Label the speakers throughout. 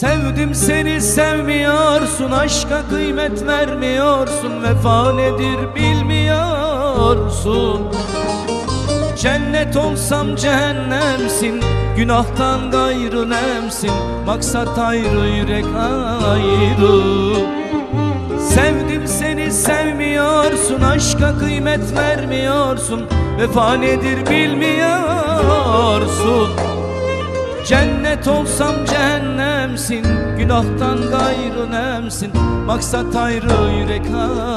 Speaker 1: Sevdim seni sevmiyorsun. Aşka kıymet vermiyorsun. Vefa nedir bilmiyorsun. Cennet olsam cehennemsin. Günahtan gayrı nemsin. Maksat ayrı yürek ayrı. Sevdim seni sevmiyorsun. Aşka kıymet vermiyorsun. Vefa nedir bilmiyorsun Cennet olsam cehennemsin Günahtan gayrı nemsin? Maksat ayrı yürek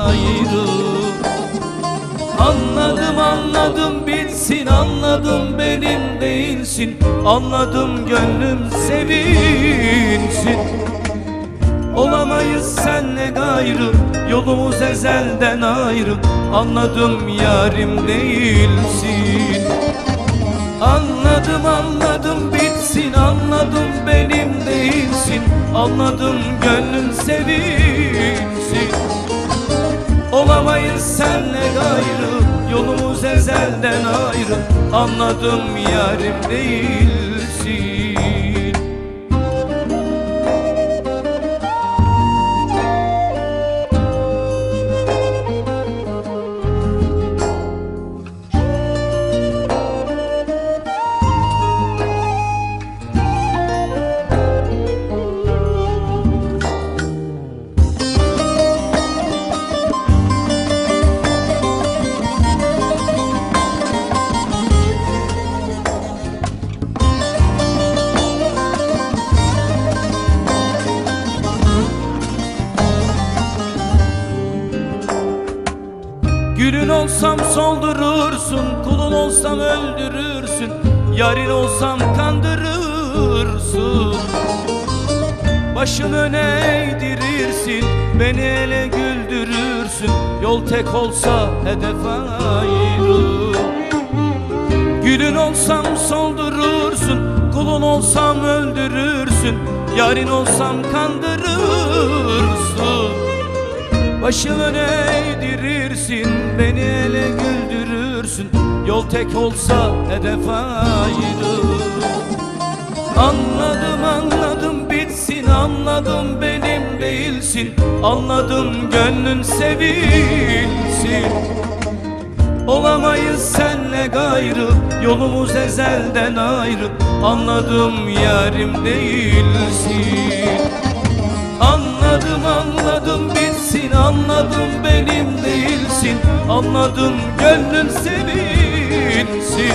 Speaker 1: ayrı. Anladım anladım bitsin Anladım benim değilsin. Anladım gönlüm sevinsin. Olamayız senle gayrı Yolumuz ezelden ayrı. Anladım yarim değilsin. Anladım anladım bitsin Anladım benim değilsin Anladım gönlüm sevinsin. Olamayız senle gayrı Yolumuz ezelden ayrı Anladım yarim değilsin olsam soldurursun Kulun olsam öldürürsün. Yarın olsam kandırırsın. Başın öne eğdirirsin Beni ele güldürürsün. Yol tek olsa hedef ayrı Gülün olsam soldurursun Kulun olsam öldürürsün. Yarın olsam kandırırsın Başın öne eğdirirsin? Beni ele güldürürsün. Yol tek olsa hedef ayrı Anladım anladım bitsin. Anladım benim değilsin. Anladım gönlün sevilsin. Olamayız senle gayrı. Yolumuz ezelden ayrı. Anladım yarim değilsin. Anladım anladım bitsin Anladım benim değilsin Anladım gönlün sevinsin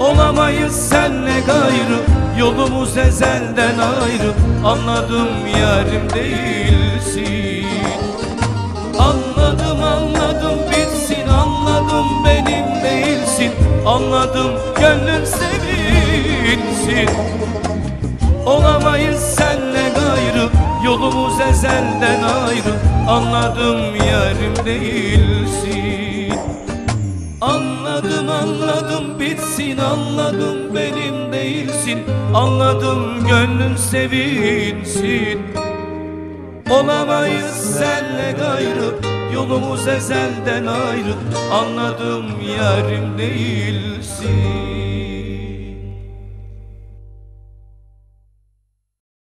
Speaker 1: Olamayız senle gayrı Yolumuz ezelden ayrı Anladım yarim değilsin. Anladım anladım bitsin Anladım benim değilsin Anladım gönlün sevinsin Olamayız ayrı Anladım yarim değilsin. Anladım anladım bitsin Anladım benim değilsin. Anladım gönlün sevinsin. Olamayız senle gayrı Yolumuz ezelden ayrı. Anladım yarim değilsin